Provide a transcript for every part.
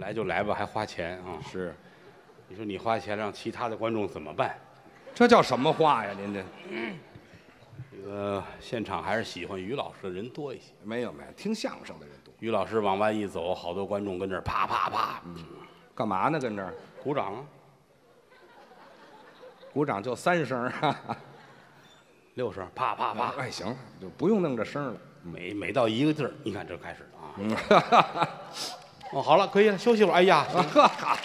来就来吧，还花钱啊？是，你说你花钱让其他的观众怎么办？这叫什么话呀？您这这个现场还是喜欢于老师的人多一些。没有没有，听相声的人多，于老师往外一走，好多观众跟这儿啪啪啪干嘛呢？跟这儿鼓掌啊，鼓掌就三声六声啪啪啪，哎，行了，就不用弄这声了。每每到一个地儿，你看这开始了啊。哦，好了，可以了，休息会儿。哎呀，呵哈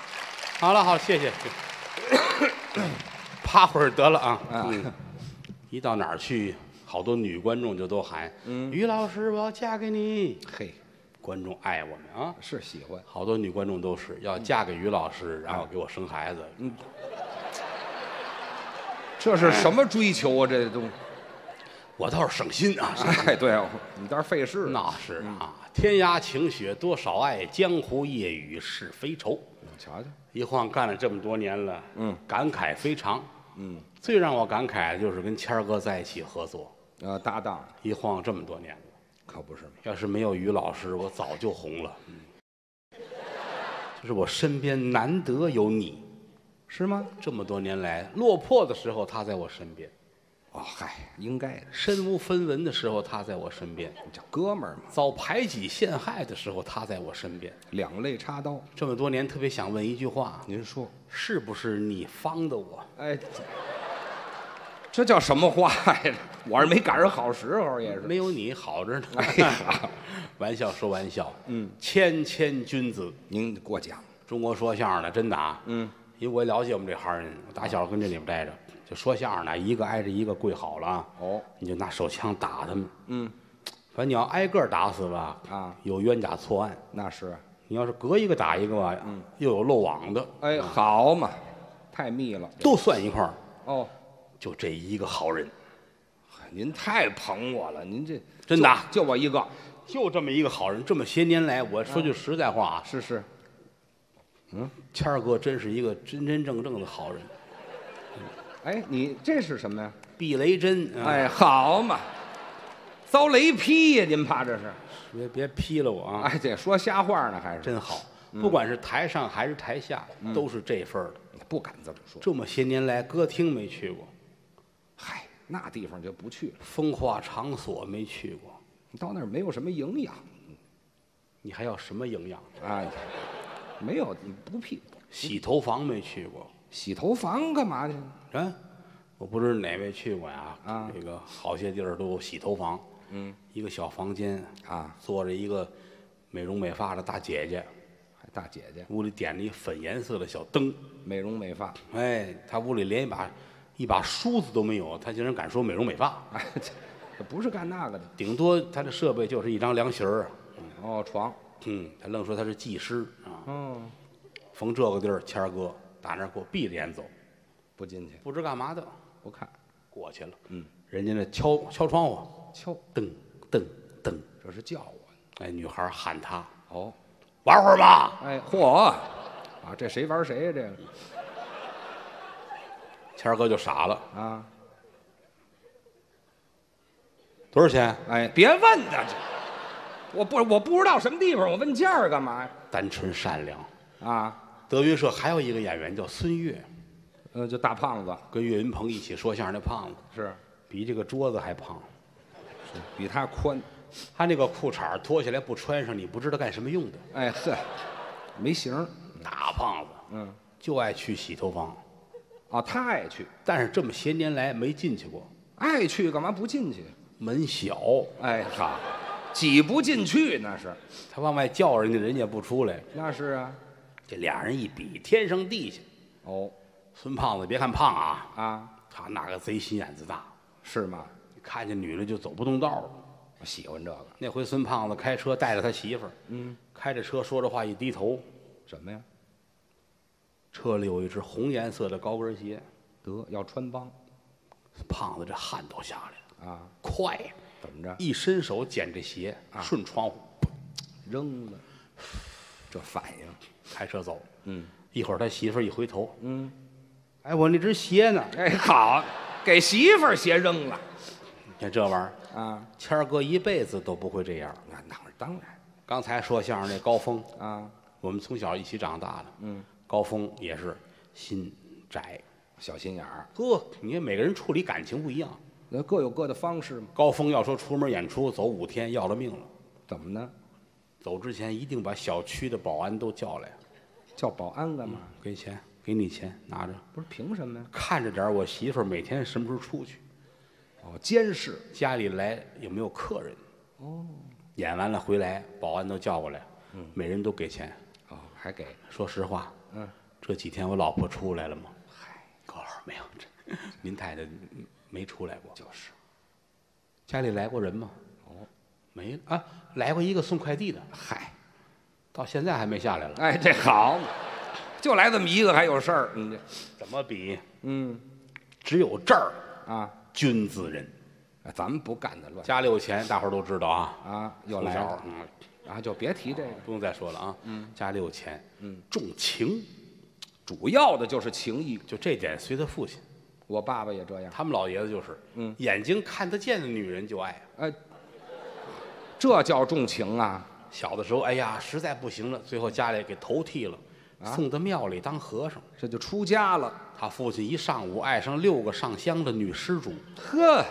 好了好了，谢谢。趴会儿得了啊。一到哪儿去，好多女观众就都喊：“嗯于老师，我要嫁给你。嘿，”观众爱我们啊，是喜欢，好多女观众都是要嫁给于老师，然后给我生孩子。嗯这是什么追求啊？这都，我倒是省心啊，省哎，对，你倒是费事。那是啊，天涯晴雪多少爱，江湖夜雨是非愁。你瞧瞧，一晃干了这么多年了，嗯，感慨非常。嗯，最让我感慨的就是跟谦儿哥在一起合作，呃，搭档一晃这么多年了。可不是吗？要是没有于老师，我早就红了。嗯 就是我身边难得有你，是吗？这么多年来落魄的时候他在我身边，哦，嗨，应该的，身无分文的时候他在我身边，叫哥们儿嘛，遭排挤陷害的时候他在我身边。两肋插刀。这么多年，特别想问一句话：您说，是不是你方的我？哎，这叫什么话呀？我是没赶上好时候，也是。没有你好着呢。哎呀，玩笑说玩笑，嗯，谦谦君子，您过奖。中国说相声的真的啊，嗯，因为我了解我们这行人，我打小跟这里边待着，就说相声呢，一个挨着一个跪好了啊，哦，你就拿手枪打他们，嗯，反正你要挨个打死吧，啊，有冤假错案；那是。你要是隔一个打一个吧，嗯又有漏网的，哎，好嘛，太密了。都算一块儿，哦，就这一个好人，您太捧我了，您这真的啊就就我一个。就这么一个好人。这么些年来，我说句实在话啊，是是，嗯谦儿哥真是一个真真正正的好人。哎，你这是什么呀？避雷针，啊哎，，好嘛，遭雷劈呀！您怕这是？别别劈了我啊！哎，这说瞎话呢，还是真好，不管是台上还是台下，都是这份儿的。不敢这么说。这么些年来，歌厅没去过，嗨，那地方就不去了，风化场所没去过，到那儿没有什么营养。你还要什么营养？哎，没有你不屁。洗头房没去过，洗头房干嘛去？啊，我不知道哪位去过呀？啊这个好些地儿都有洗头房，嗯一个小房间，啊，坐着一个美容美发的大姐姐，还大姐姐，屋里点着一粉颜色的小灯，美容美发。哎，她屋里连一把一把梳子都没有，她竟然敢说美容美发，哎，这这不是干那个的。顶多她的设备就是一张凉席儿，哦，床。嗯，她愣说她是技师啊。哦，逢这个地儿，谦儿哥打那儿给我闭着眼走，不进去，不知干嘛的，不看。过去了。嗯，人家那敲敲窗户，敲，噔噔噔，这是叫我。哎，女孩喊他哦，玩会儿吧。哎，嚯，啊，这谁玩谁呀？这个 谦儿哥就傻了，啊，多少钱？哎，别问他这，我不我不知道什么地方，我问价儿干嘛呀？单纯善良。啊，德云社还有一个演员叫孙越，呃，就大胖子跟岳云鹏一起说相声那胖子，是比这个桌子还胖。比他宽。他那个裤衩脱下来不穿上，你不知道干什么用的。哎呵，没型儿。大胖子嗯，就爱去洗头房，啊，他爱去，但是这么些年来没进去过，爱去干嘛不进去？门小，哎哈，挤不进去那是，他往外叫人家，人家也不出来。那是啊。这俩人一比，天上地下。哦孙胖子别看胖啊，啊，他那个贼心眼子大，是吗？看见女的就走不动道儿了。我喜欢这个。那回孙胖子开车带着他媳妇儿，嗯，开着车说着话一低头，什么呀？车里有一只红颜色的高跟鞋，得要穿帮胖子这汗都下来了，啊？快呀！怎么着？一伸手捡这鞋，顺窗户扔了，这反应。开车走。嗯一会儿他媳妇儿一回头，嗯，哎，我那只鞋呢？哎，好，给媳妇儿鞋扔了你看这玩意儿，啊？谦儿哥一辈子都不会这样。那那当然刚才说相声那高峰，啊，我们从小一起长大的。嗯，高峰也是心窄。小心眼儿，呵，你看每个人处理感情不一样。那各有各的方式嘛。高峰要说出门演出走五天要了命了，怎么呢？走之前一定把小区的保安都叫来，叫保安干嘛？给钱，给你钱，拿着，不是凭什么呀？看着点儿我媳妇儿每天什么时候出去，哦，监视。家里来有没有客人。哦，演完了回来，保安都叫过来，嗯，每人都给钱。哦，还给。说实话，嗯，这几天我老婆出来了吗？嗨，高老师没有，这 您太太没出来过。就是。家里来过人吗？哦，没啊，来过一个送快递的，嗨，到现在还没下来了。哎，这好，就来这么一个还有事儿，你这，怎么比？嗯，只有这儿啊，君子人，哎咱们不干的乱家里有钱，大伙儿都知道啊。啊，又从来了，小嗯，啊，就别提这个，不用再说了啊。嗯，家里有钱，嗯，重情，主要的就是情义。就这点随他父亲，我爸爸也这样，他们老爷子就是，嗯，眼睛看得见的女人就爱。哎，这叫重情啊！小的时候，哎呀，实在不行了，最后家里给头剃了，啊送到庙里当和尚。这就出家了，他父亲一上午爱上六个上香的女施主，呵，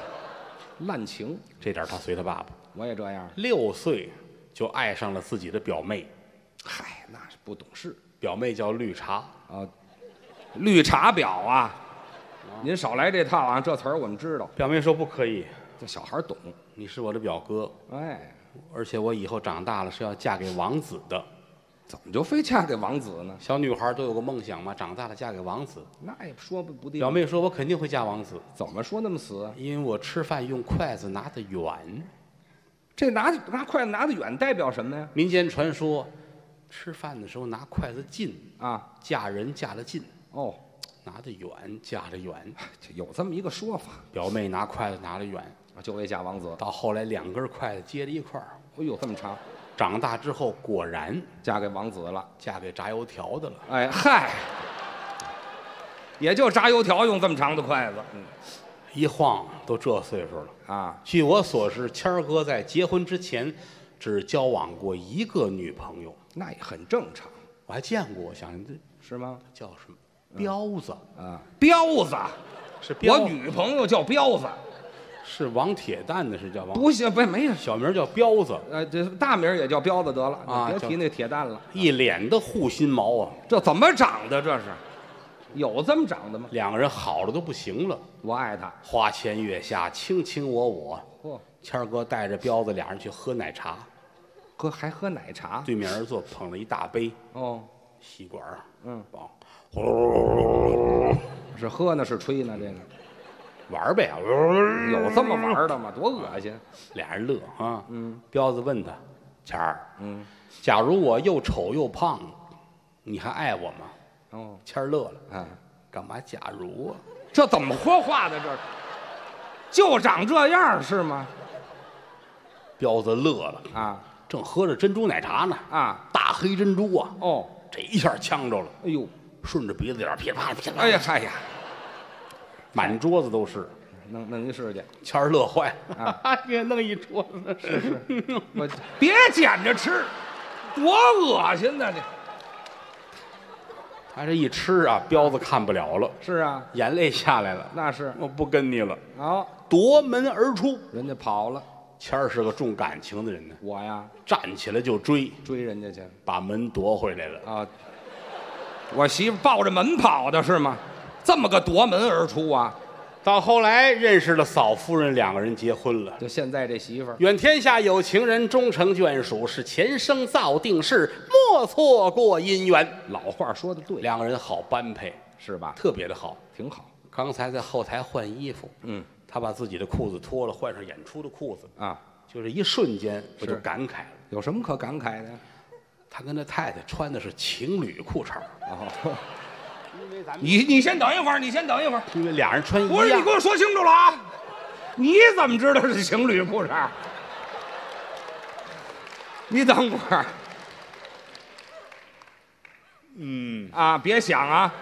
滥情，这点他随他爸爸。我也这样。六岁就爱上了自己的表妹，嗨，那是不懂事表妹叫绿茶，啊。绿茶婊啊，您少来这套啊！这词儿我们知道，表妹说不可以，这小孩懂。你是我的表哥，哎，而且我以后长大了是要嫁给王子的。怎么就非嫁给王子呢？小女孩都有个梦想嘛，长大了嫁给王子。那也说不不定。表妹说，我肯定会嫁王子，怎么说那么死啊？因为我吃饭用筷子拿得远。这拿拿筷子拿得远代表什么呀？民间传说，吃饭的时候拿筷子近，啊，嫁人嫁得近，哦，拿得远嫁得远。这有这么一个说法表妹拿筷子拿得远，啊，就为嫁王子。到后来两根筷子接在一块儿。哎呦，这么长，长大之后果然嫁给王子了。嫁给炸油条的了。哎嗨，也就炸油条用这么长的筷子。嗯一晃都这岁数了。啊，据我所知，谦儿哥在结婚之前只交往过一个女朋友，那也很正常，我还见过，我想想这是吗？叫什么？彪子啊，彪子，是彪我女朋友叫彪子，是王铁蛋的，是叫王，不行，不没有，小名叫彪子，呃，这大名也叫彪子得了，啊你别提那铁蛋了。一脸的护心毛啊，这怎么长的？这是有这么长的吗？两个人好的都不行了，我爱他。花前月下，卿卿我我。嚯，谦儿哥带着彪子俩人去喝奶茶，喝还喝奶茶？对面而坐，捧了一大杯哦，吸管儿，嗯，往呼噜噜噜噜噜是喝呢是吹呢？这个玩儿呗，有这么玩的吗？多恶心！俩人乐啊。嗯彪子问他：“谦儿，嗯，假如我又丑又胖，你还爱我吗哦，？”谦儿乐了，啊，干嘛假如啊？这怎么说话的？这是就长这样是吗？彪子乐了，啊正喝着珍珠奶茶呢，啊大黑珍珠啊，哦，这一下呛着了，哎呦，顺着鼻子眼儿噼里啪啦噼啪，哎呀嗨呀，满桌子都是。弄弄一试去，谦儿乐坏。了，啊。给弄一桌子，是是，我别捡着吃，多恶心呐！这。他这一吃啊，彪子看不了了，是啊，眼泪下来了，那是。我不跟你了，啊，夺门而出。人家跑了，谦儿是个重感情的人呢，我呀。站起来就追，追人家去。把门夺回来了。啊！我媳妇抱着门跑的是吗？这么个夺门而出啊！到后来认识了嫂夫人，两个人结婚了。就现在这媳妇儿，愿天下有情人终成眷属，是前生造定事，莫错过姻缘。老话说的对，两个人好般配，是吧？特别的好。挺好。刚才在后台换衣服，嗯他把自己的裤子脱了，换上演出的裤子，啊，就是一瞬间，我就感慨了。有什么可感慨的？他跟他太太穿的是情侣裤衩儿，哦，你你先等一会儿，你先等一会儿。因为俩人穿一不是，你给，我说清楚了啊！你怎么知道是情侣裤衩？你等会儿。嗯啊，别想啊！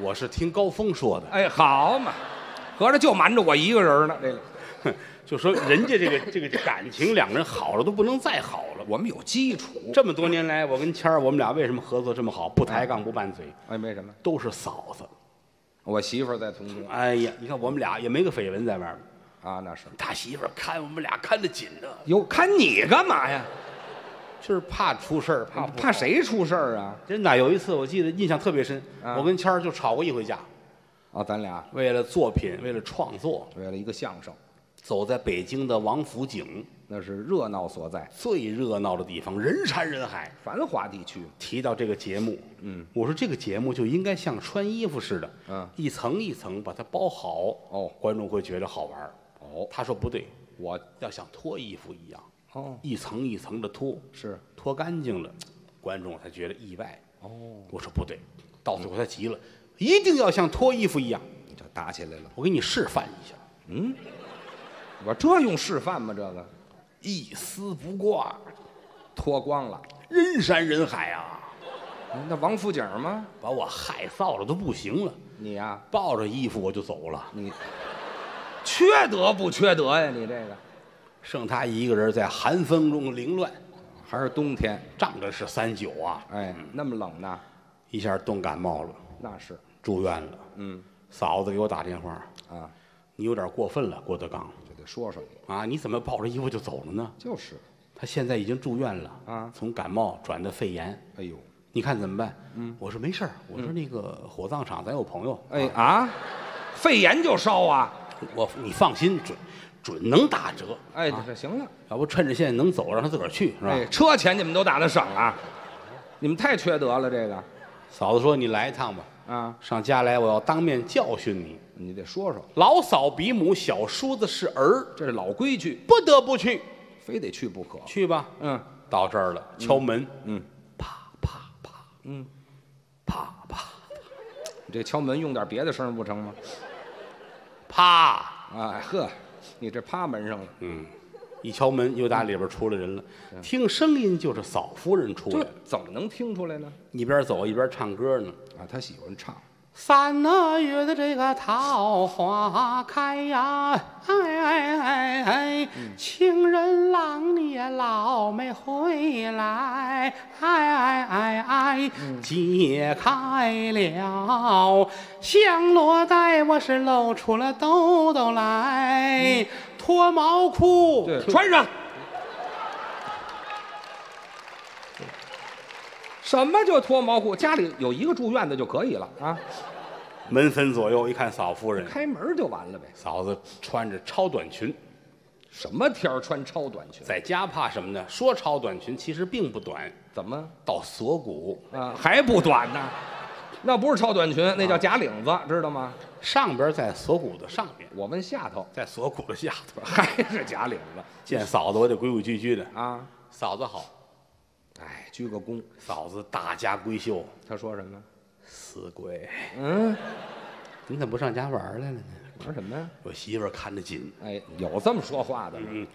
我是听高峰说的，哎，好嘛，合着就瞒着我一个人呢。这个 就说人家这个这个感情，两个人好了都不能再好了。我们有基础，这么多年来，我跟谦儿，我们俩为什么合作这么好？不抬杠，不拌嘴，哎，没什么。都是嫂子。我媳妇儿在从中哎呀，你看我们俩也没个绯闻在外面，啊，那是他媳妇儿看我们俩看得紧呢，哟，看你干嘛呀？就是怕出事儿，怕？怕谁出事儿啊？真的，有一次我记得印象特别深，啊我跟谦儿就吵过一回架，啊，咱俩为了作品，为了创作，为了一个相声，走在北京的王府井那是热闹所在，最热闹的地方，人山人海。繁华地区。提到这个节目，嗯，我说这个节目就应该像穿衣服似的，嗯，一层一层把它包好，哦观众会觉得好玩儿。哦他说不对，我要像脱衣服一样，哦一层一层的脱，是脱干净了，观众才觉得意外。哦，我说不对，到最后他急了，一定要像脱衣服一样。就打起来了。我给你示范一下，我这用示范吗？这个一丝不挂，脱光了，人山人海啊，那王府井吗？把我害臊了都不行了，你呀、抱着衣服我就走了，你缺德不缺德呀？你这个剩他一个人在寒风中凌乱，还是冬天？仗着是三九啊，哎，那么冷呢？一下冻感冒了，那是，住院了。嗯嫂子给我打电话，啊，你有点过分了，郭德纲就得说说你，啊，你怎么抱着衣服就走了呢？就是，他现在已经住院了啊从感冒转的肺炎，哎呦，你看怎么办？嗯，我说没事儿，我说那个火葬场咱有朋友，哎啊，肺炎就烧啊？我你放心，准准能打折。哎，行了，要不趁着现在能走，让他自个儿去是吧？哎，车钱你们都打得省啊？你们太缺德了，这个嫂子说你来一趟吧，啊，上家来我要当面教训你。你得说说，老嫂比母，小叔子是儿，这是老规矩，不得不去。非得去不可。去吧，嗯。到这儿了，敲门，嗯，啪啪啪，嗯，啪啪。你这敲门用点别的声儿不成吗？啪，哎呵，你这趴门上了，嗯，一敲门又打里边出来人了，听声音就是嫂夫人出来。这了，怎么能听出来呢？一边走一边唱歌呢。啊，他喜欢唱，三个月的这个桃花开呀，哎哎哎哎，情人郎你也老没回来，哎哎哎哎，解开了香罗带，我是露出了兜兜来，脱毛裤，对，穿上。什么叫脱毛裤？家里有一个住院的就可以了啊，门分左右一看，嫂夫人，开门就完了呗。嫂子穿着超短裙，什么天儿穿超短裙？在家怕什么呢？说超短裙其实并不短，怎么到锁骨，啊还不短呢？那不是超短裙，那叫假领子，知道吗？上边在锁骨的上面，我们下头在锁骨的下头。还是假领子见嫂子我得规规矩矩的，啊。嫂子好，哎，鞠个躬。嫂子大家闺秀，他说什么？死鬼，嗯，你怎么不上家玩来了呢？玩什么呀？我媳妇儿看得紧，哎，有这么说话的吗？嗯，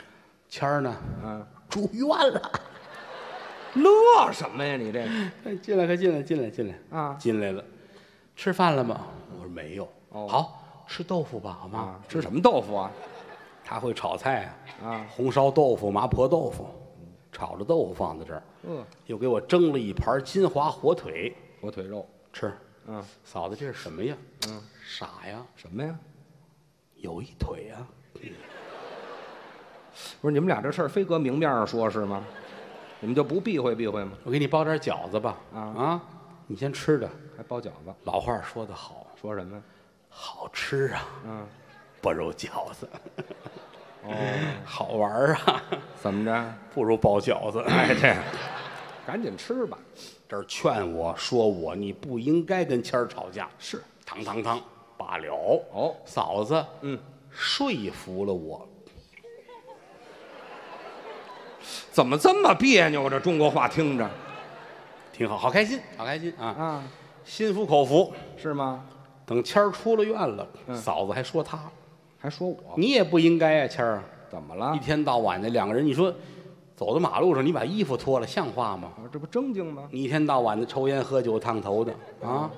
谦儿呢啊，住院了，乐什么呀？你这进来，快进来，进来，进来啊进来了，吃饭了吗？我说没有。哦好吃豆腐吧，好吗？啊，吃什么豆腐啊？他会炒菜啊，啊，红烧豆腐、麻婆豆腐，炒着豆腐放在这儿，嗯，又给我蒸了一盘金华火腿火腿肉。吃。嗯，嫂子，这是什么呀？嗯，傻呀，什么呀？有一腿呀。不是你们俩这事儿非搁明面上说是吗？你们就不避讳避讳吗？我给你包点饺子吧。啊啊，你先吃着。还包饺子？老话说得好，说什么？好吃啊，嗯，不如饺子；哦，好玩儿啊，怎么着？不如包饺子。哎，这 赶紧吃吧。这儿劝我说我你不应该跟谦儿吵架。是，堂堂堂罢了。哦嫂子，嗯，说服了我。怎么这么别扭？这中国话听着挺好，好开心，好开心啊！啊，心服口服。是吗？等谦儿出了院了，嗯嫂子还说他，还说我你也不应该啊，谦儿，怎么了一？天到晚的两个人，你说走到马路上，你把衣服脱了，像话吗？啊这不正经吗？你一天到晚的抽烟喝酒烫头的啊，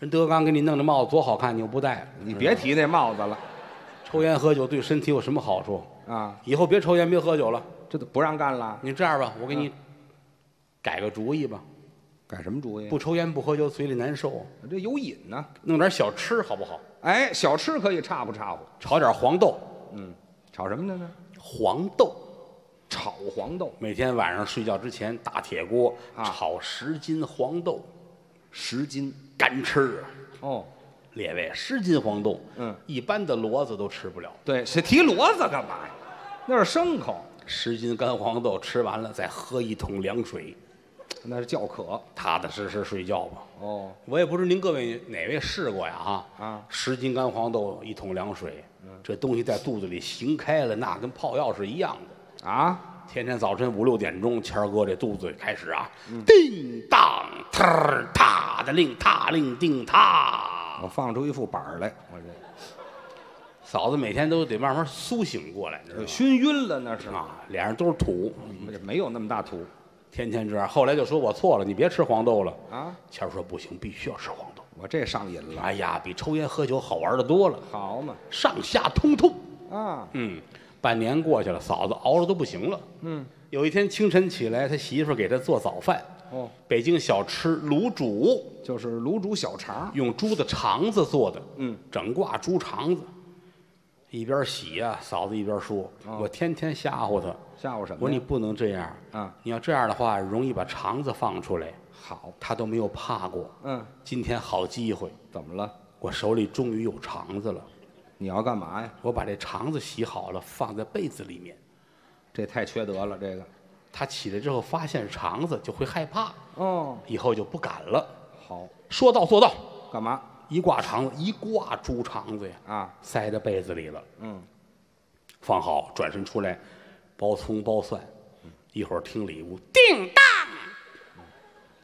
人德刚给你弄的帽子多好看，你又不戴，你别提那帽子了抽烟喝酒对身体有什么好处？啊！以后别抽烟，别喝酒了，这都不让干了，你这样吧，我给你改个主意吧，改什么主意？不抽烟不喝酒，嘴里难受，这有瘾呢。弄点小吃好不好？哎，小吃可以差不差不。炒点黄豆，嗯炒什么的？呢？黄豆。炒黄豆，每天晚上睡觉之前，大铁锅啊炒十斤黄豆，十斤。干吃啊！哦，列位，十斤黄豆，嗯，一般的骡子都吃不了。对，是提骡子干嘛呀？那是牲口，十斤干黄豆吃完了，再喝一桶凉水，那是叫渴。踏踏实实睡觉吧。哦，我也不知您各位哪位试过呀？哈啊，十斤干黄豆，一桶凉水，这东西在肚子里行开了，那跟泡药是一样的。啊，天天早晨五六点钟，谦儿哥这肚子开始啊，叮当踏的令踏令叮踏，我放出一副板儿来，我这嫂子每天都得慢慢苏醒过来，你知道吗？熏晕了，那是啊，脸上都是土，没没有那么大土天天这样。后来就说我错了，你别吃黄豆了。啊。谦儿说不行，必须要吃黄豆。我这上瘾了，哎呀，比抽烟喝酒好玩的多了，好嘛上下通透。啊，嗯，半年过去了，嫂子熬的都不行了。嗯，有一天清晨起来，他媳妇儿给他做早饭，哦，北京小吃卤煮，就是卤煮小肠，用猪的肠子做的，嗯，整挂猪肠子。一边洗呀、嫂子一边说：“哦我天天吓唬他，吓唬什么呀？我说你不能这样啊！你要这样的话，容易把肠子放出来。好，他都没有怕过。嗯，今天好机会，怎么了？我手里终于有肠子了。你要干嘛呀？我把这肠子洗好了，放在被子里面。这太缺德了，这个。他起来之后发现肠子就会害怕，哦，以后就不敢了。好，说到做到，干嘛一挂肠子，一挂猪肠子呀，啊？塞在被子里了。嗯，放好，转身出来，包葱包蒜，一会儿听里屋叮当，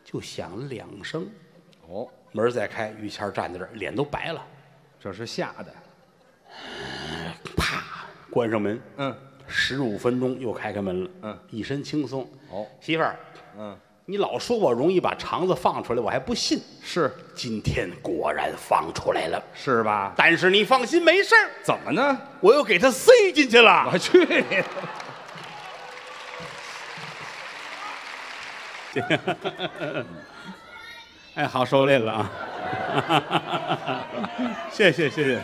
就响了两声，哦，门儿再开，于谦儿站在这儿，脸都白了，这是吓的。啪，关上门，嗯，十五分钟又开开门了，嗯，一身轻松。哦，媳妇儿，嗯，你老说我容易把肠子放出来，我还不信，是今天果然放出来了。是吧？但是你放心，没事儿，怎么呢？我又给它塞进去了。我去你的！哎，好收敛了啊！谢谢谢谢，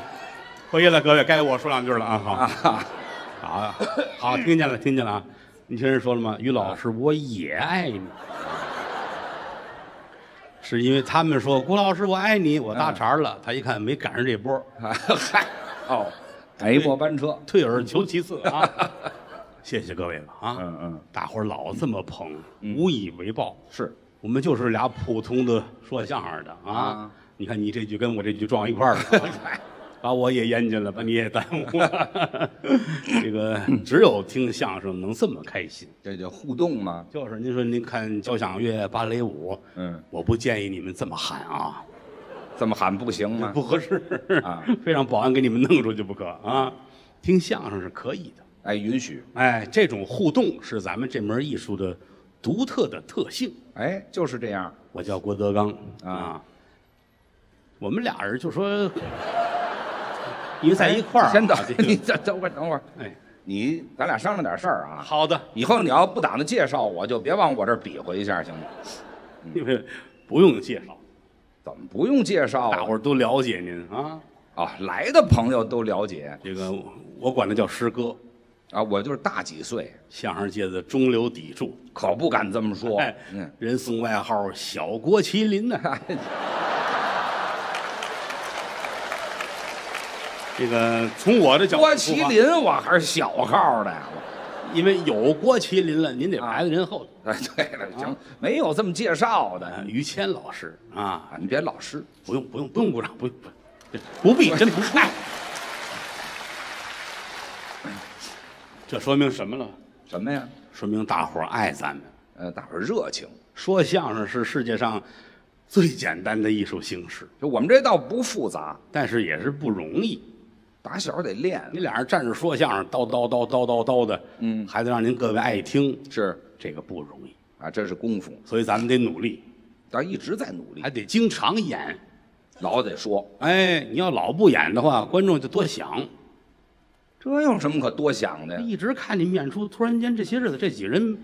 回去了各位，该我说两句了啊！好，啊，好，好，听见了听见了啊！你听人说了吗？于老师，我也爱你，是因为他们说郭老师我爱你，我搭茬了。他一看没赶上这波，嗨，哦，赶一末班车。退而求其次啊！谢谢各位了啊！嗯嗯，大伙儿老这么捧，无以为报。是我们就是俩普通的说相声的啊！啊你看你这句跟我这句撞一块儿了，把我也淹进了，把你也耽误了。这个 只有听相声能这么开心。这叫互动嘛。就是您说您看交响乐、芭蕾舞，嗯，我不建议你们这么喊啊，这么喊不行吗？不合适啊，非让保安给你们弄出去不可啊。听相声是可以的，哎，允许。哎，这种互动是咱们这门艺术的独特的特性。哎，就是这样。我叫郭德纲啊啊，我们俩人就说，因为在一块儿啊，先等这，个 你等等会儿，等会儿。哎，你咱俩商量点事儿啊。好的，以后你要不打算介绍我，就别往我这儿比划一下，行吗？因为不用介绍，怎么不用介绍啊？大伙儿都了解您啊。啊，来的朋友都了解这个我管他叫师哥，啊，我就是大几岁，相声界的中流砥柱，可不敢这么说。哎，嗯，人送外号“小郭麒麟”呢。这个从我的角度郭出发麒，麟我还是小号的呀。因为有郭麒麟了，您得排在人后头。哎，对了，行，没有这么介绍的啊，于谦老师啊，啊，你别老师。不用不用不用鼓掌，不用不不必，真不必。这说明什么了？什么呀？说明大伙儿爱咱们。呃，大伙儿热情。说相声是世界上最简单的艺术形式，就我们这倒不复杂，但是也是不容易。打小得练。你俩人站着说相声，叨叨叨叨叨叨的，嗯还得让您各位爱听，是这个不容易。啊，这是功夫，所以咱们得努力，但一直在努力还，得经常演。老得说。哎，你要老不演的话，观众就多想。这有什么可多想的呀？一直看你们演出，突然间这些日子这几人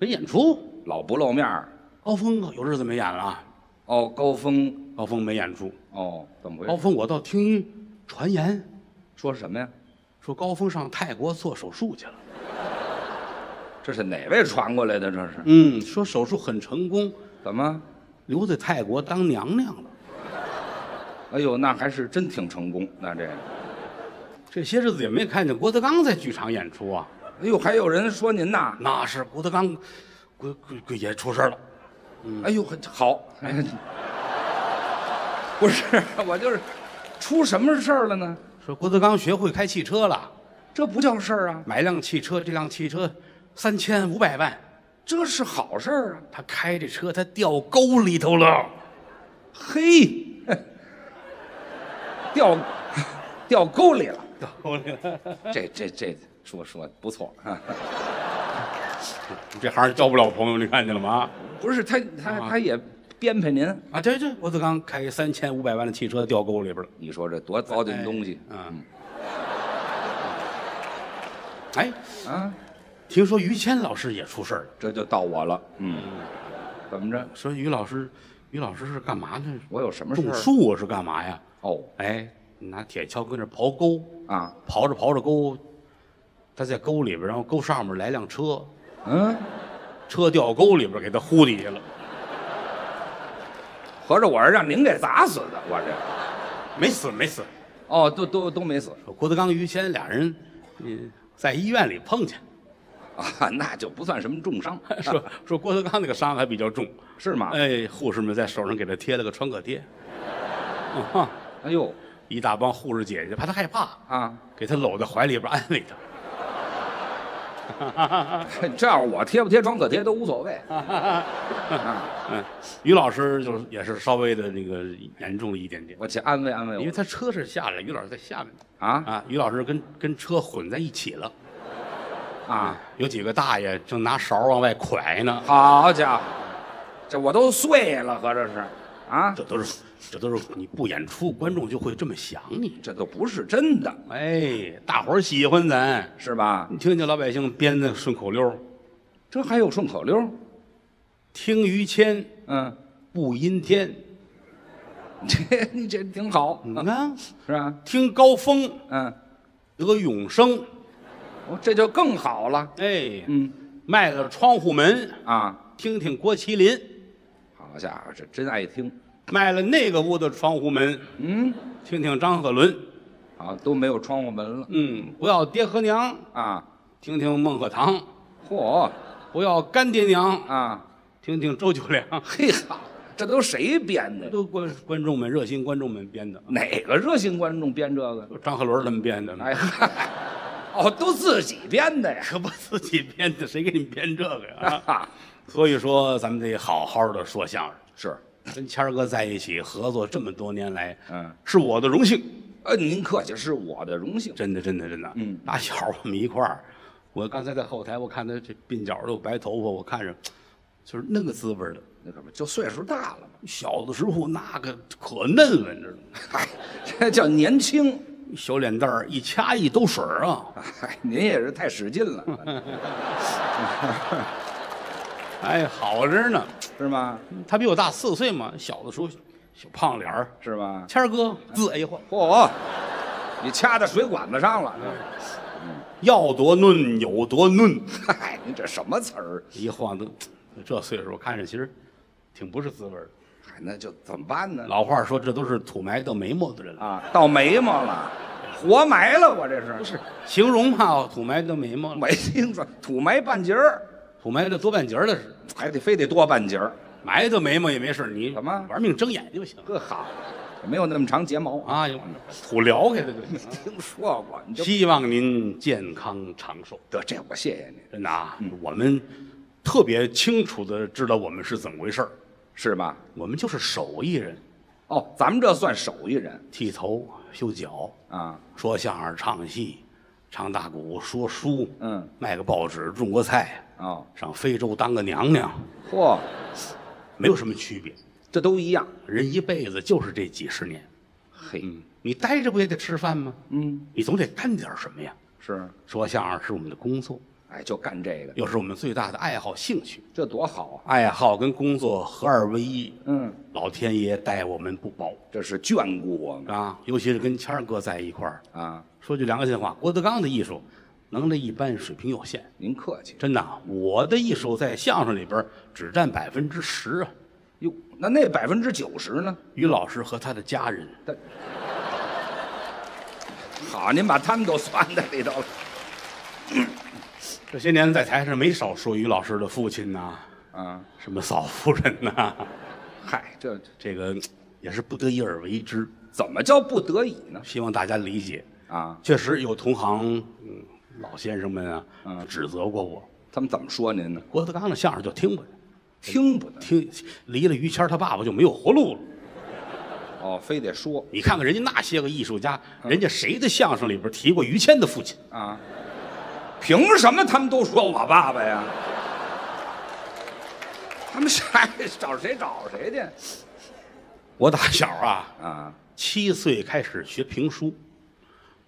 没演出。老不露面儿高峰有日子没演了啊，哦，高峰高峰没演出。哦，怎么回事？高峰我倒听一传言，说什么呀？说高峰上泰国做手术去了。这是哪位传过来的？这是嗯，说手术很成功，怎么？留在泰国当娘娘了。哎呦，那还是真挺成功。那这个，这些日子也没看见郭德纲在剧场演出啊。哎呦，还有人说您呐？那是郭德纲，郭郭郭也出事了。哎呦，很好。哎，不是，我就是出什么事儿了呢？说郭德纲学会开汽车了，这不叫事儿啊，买辆汽车，这辆汽车三千五百万，这是好事儿啊。他开这车他掉沟里头了。嘿，掉掉沟里了。掉沟里了，这这这说说不错啊。这行交不了朋友，你看见了吗？不是他他啊他也编排您，啊，对对，郭德纲开三千五百万的汽车掉沟里边了。你说这多糟践东西啊，哎，啊！听说于谦老师也出事儿了。这就到我了。嗯，怎么着？说于老师，于老师是干嘛呢？我有什么事种儿？树是干嘛呀？哦哎，拿铁锹搁那刨沟，啊，刨着刨着沟，他在沟里边，然后沟上面来辆车，嗯，车掉沟里边，给他呼底下了，合着我是让您给砸死的，我这。没死没死。哦，都都都没死说郭德纲、于谦俩人，嗯，在医院里碰见，啊，那就不算什么重伤，说 说郭德纲那个伤还比较重，是吗？哎，护士们在手上给他贴了个创可贴，啊，哎呦一大帮护士姐姐怕他害怕，啊，给他搂在怀里边安慰他。这样我贴不贴创可贴都无所谓。嗯，于老师就是也是稍微的那个严重了一点点，我去安慰安慰我因为他车是下来，于老师在下面啊啊，于老师跟跟车混在一起了啊！有几个大爷正拿勺往外蒯呢，好家伙，这我都碎了，合着是啊？这都是这都是你不演出，观众就会这么想你。这都不是真的，哎，大伙儿喜欢咱，是吧？你听听老百姓编的顺口溜儿，这还有顺口溜？听于谦嗯，不阴天，这你这挺好，你看是吧？听高峰嗯，得永生，我这就更好了。哎，嗯卖了窗户门，啊，听听郭麒麟，好家伙，这真爱听。卖了那个屋的窗户门，嗯，听听张鹤伦，啊，都没有窗户门了嗯，不要爹和娘，啊。听听孟鹤堂，嚯不要干爹娘，啊，听听周九良，嘿哈，这都谁编的？都观观众们热心观众们编的，哪个热心观众编这个？张鹤伦他们编的，哎嗨，哦，都自己编的呀。可不自己编的，谁给你们编这个呀？啊哈，所以说，咱们得好好的说相声，是，跟谦儿哥在一起合作这么多年来，嗯，是我的荣幸，呃，您客气，是我的荣幸。真的，真的，真的。嗯打小我们一块儿，我刚才在后台，我看他这鬓角都有白头发，我看着就是那个滋味儿的。那可不就岁数大了嘛？小的时候那个可嫩了，你知道吗？嗨，这叫年轻。小脸蛋儿一掐一兜水儿啊！嗨，您也是太使劲了，哎，好着呢。是吗？他比我大四岁嘛，小的时候小胖脸儿。是吗？谦儿哥自哎嚯，嚯，你掐在水管子上了。要多嫩有多嫩。嗨，你这什么词儿？一晃都这岁数，看着其实挺不是滋味儿的。嗨，那就怎么办呢？老话说，这都是土埋到眉毛的人了，啊，到眉毛了，活埋了，我这是。不是形容嘛？土埋到眉毛了，没听说土埋半截儿，土埋的多半截儿的是，还得非得多半截儿。埋的眉毛也没事你什么玩命睁眼睛就行呵好，没有那么长睫毛啊。啊？有土撩开的就行。听说过，你就希望您健康长寿，得这我谢谢您，真的啊！我们特别清楚的知道我们是怎么回事儿是吧？我们就是手艺人，哦，咱们这算手艺人剃头、修脚、啊。说相声、唱戏、唱大鼓、说书，嗯，卖个报纸、种个菜，哦，上非洲当个娘娘，嚯，没有什么区别。这都一样。人一辈子就是这几十年，嘿，你待着不也得吃饭吗？嗯，你总得干点什么呀？是，说相声是我们的工作，哎，就干这个，又是我们最大的爱好兴趣。这多好啊！爱好跟工作合二为一，嗯，老天爷待我们不薄这是眷顾我们啊！尤其是跟谦儿哥在一块儿，啊。说句良心话，郭德纲的艺术能力一般，水平有限。您客气真的啊，我的艺术在相声里边只占百分之十啊。哟，那那百分之九十呢？于老师和他的家人，好，您把他们都算在里头了。这些年在台上没少说于老师的父亲呐、啊，什么嫂夫人呐、嗨，这这个也是不得已而为之，怎么叫不得已呢？希望大家理解。啊，确实有同行，嗯，老先生们啊，嗯指责过我。他们怎么说您呢？郭德纲的相声就听不得，听不得听离了于谦儿他爸爸就没有活路了。哦，非得说你看看人家那些个艺术家，人家谁的相声里边提过于谦的父亲？啊，凭什么他们都说我爸爸呀？他们爱找谁找谁去我打小啊，啊？七岁开始学评书，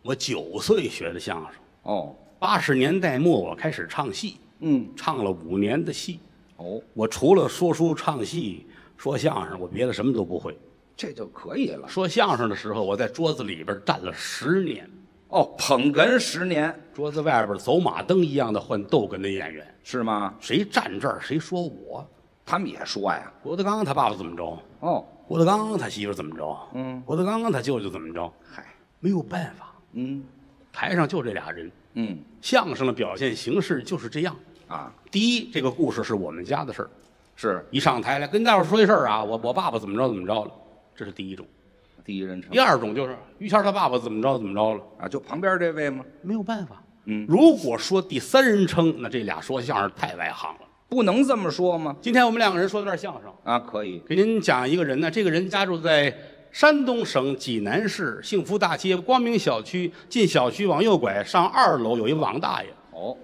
我九岁学的相声。哦，八十年代末我开始唱戏，嗯，唱了五年的戏。哦，我除了说书、唱戏、说相声，我别的什么都不会。这就可以了。说相声的时候，我在桌子里边站了十年，哦，捧哏十年桌子外边走马灯一样的换逗哏的演员，是吗？谁站这儿谁说我。他们也说呀。郭德纲他爸爸怎么着？哦，郭德纲他媳妇怎么着？嗯郭德纲他舅舅怎么着？嗨，没有办法，嗯台上就这俩人，嗯相声的表现形式就是这样。啊，第一，这个故事是我们家的事儿，是一上台来跟大伙儿说一事儿啊，我我爸爸怎么着怎么着了，这是第一种。第一人称第二种就是于谦他爸爸怎么着怎么着了，啊，就旁边这位吗？没有办法。嗯，如果说第三人称，那这俩说相声太外行了。不能这么说吗？今天我们两个人说段相声，啊，可以。给您讲一个人呢，这个人家住在山东省济南市幸福大街光明小区，进小区往右拐，上二楼有一王大爷。哦，